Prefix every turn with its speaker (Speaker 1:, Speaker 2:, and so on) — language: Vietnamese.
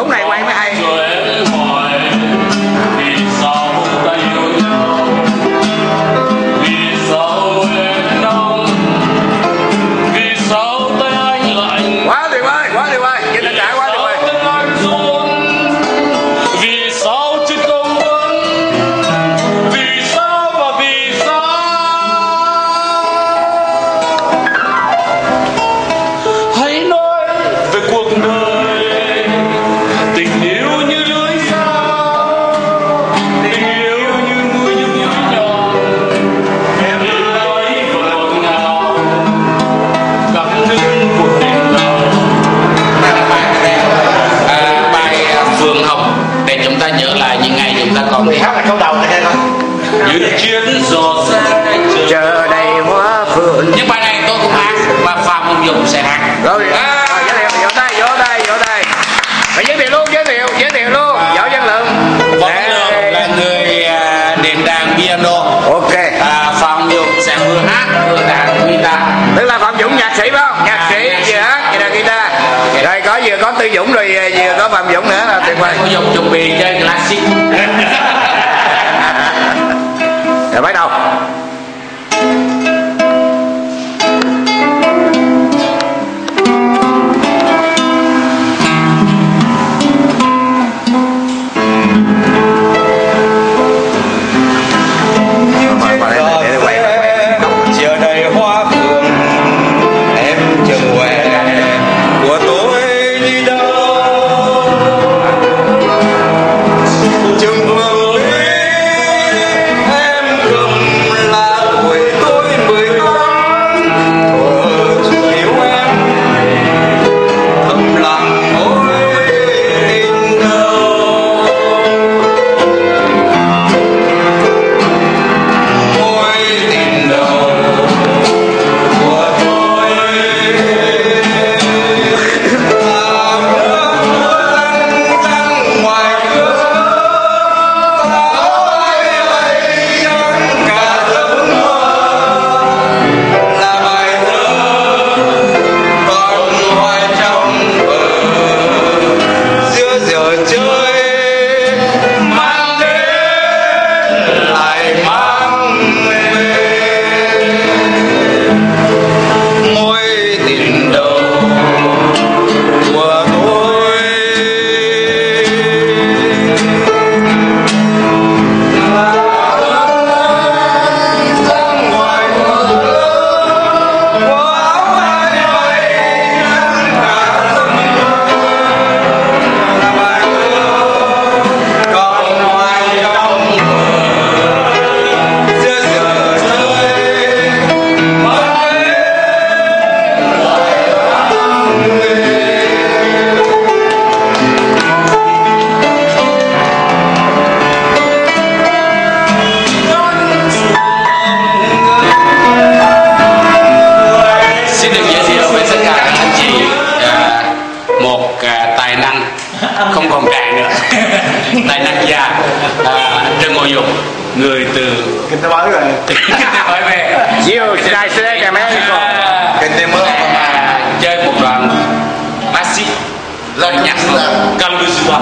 Speaker 1: lúc này
Speaker 2: còn đi
Speaker 1: hát là câu đầu này nghe con
Speaker 3: những chuyến gió xa chờ
Speaker 1: chờ đầy hoa phượng.
Speaker 2: Nhưng bài này tôi cũng hát và Phạm Hồng Dũng sẽ hát.
Speaker 1: Rồi.
Speaker 2: À.
Speaker 1: giới thiệu vỗ tay vỗ tay vỗ tay phải giới thiệu luôn giới thiệu giới thiệu luôn. Võ văn lượng.
Speaker 2: Võ Văn Lượng là người à, nền đàn piano.
Speaker 1: Ok.
Speaker 2: À, Phạm Dũng sẽ vừa hát vừa đàn guitar.
Speaker 1: Tức là phạm dũng nhạc sĩ phải không? Nhạc sĩ vừa hát vừa đàn guitar. Rồi có vừa có tư dũng rồi vừa có phạm dũng nữa là tuyệt vời.
Speaker 2: Phạm Dũng chuẩn bị chơi classic tài năng già à, Trần Ngô Dũng người từ
Speaker 1: kinh tế mới rồi.
Speaker 2: Hỏi về.
Speaker 1: Diêu Sky Select America
Speaker 4: Kinh tế mới.
Speaker 2: à, chơi một đoàn bác rồi nhạc Kalusua